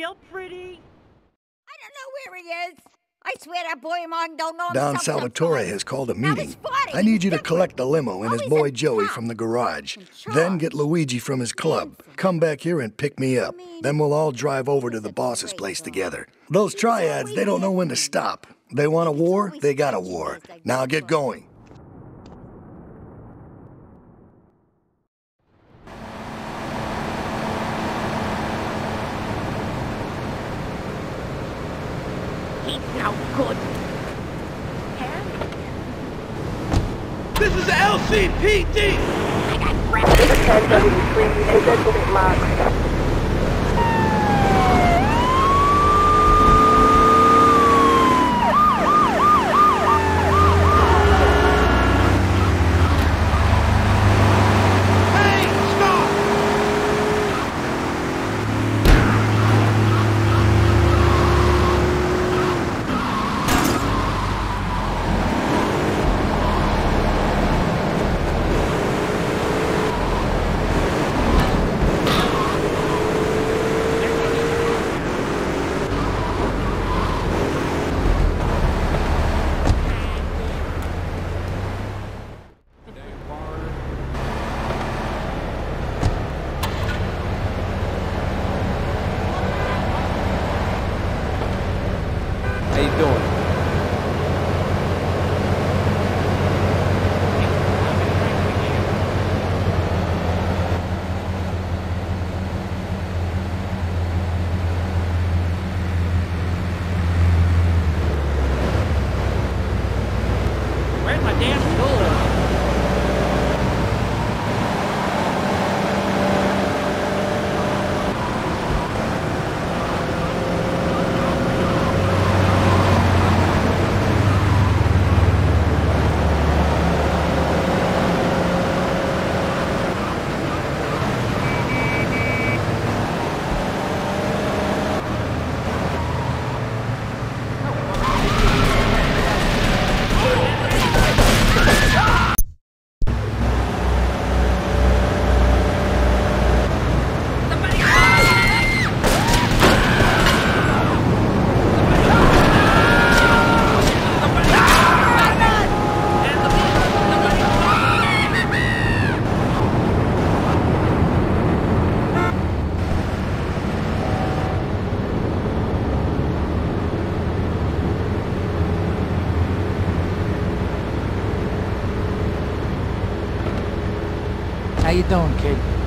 real pretty. I don't know where he is. I swear that boy of mine don't know Don Salvatore has called a meeting. I need you to collect the limo and his boy Joey from the garage. Then get Luigi from his club. Come back here and pick me up. Then we'll all drive over to the boss's place together. Those triads, they don't know when to stop. They want a war, they got a war. Now get going. He's no good. This is LCPD! I got breakfast. How you doing, kid?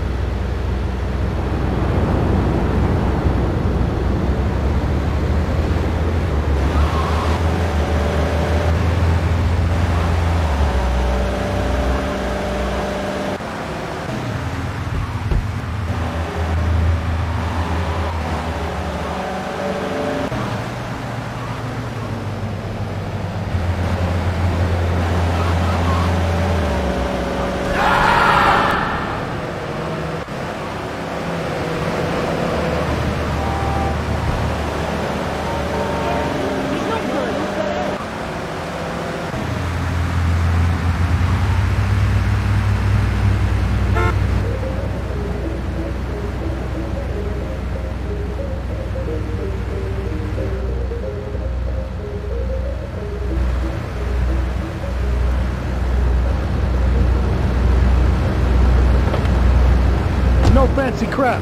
No fancy crap.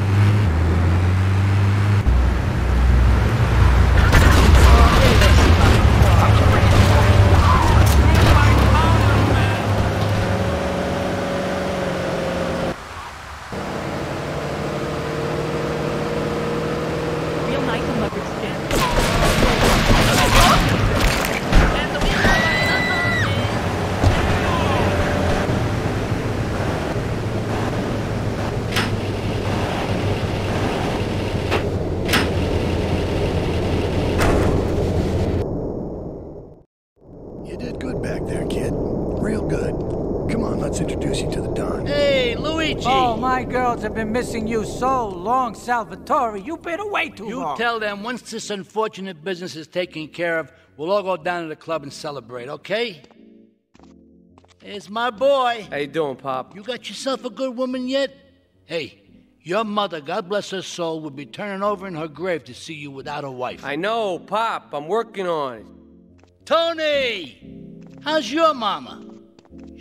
Real nice and leopard skin. You did good back there, kid. Real good. Come on, let's introduce you to the Don. Hey, Luigi! Oh, my girls have been missing you so long, Salvatore. You've been away too You long. You tell them once this unfortunate business is taken care of, we'll all go down to the club and celebrate, okay? It's my boy. How you doing, Pop? You got yourself a good woman yet? Hey, Your mother, God bless her soul, would be turning over in her grave to see you without a wife. I know, Pop. I'm working on it. Tony! How's your mama?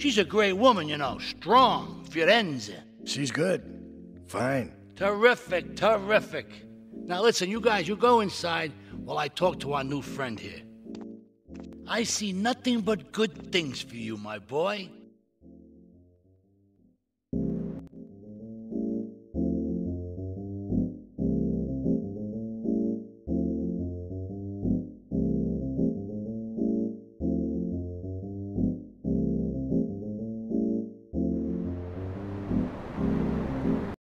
She's a great woman, you know, strong, Firenze. She's good. Fine. Terrific, terrific. Now listen, you guys, you go inside while I talk to our new friend here. I see nothing but good things for you, my boy.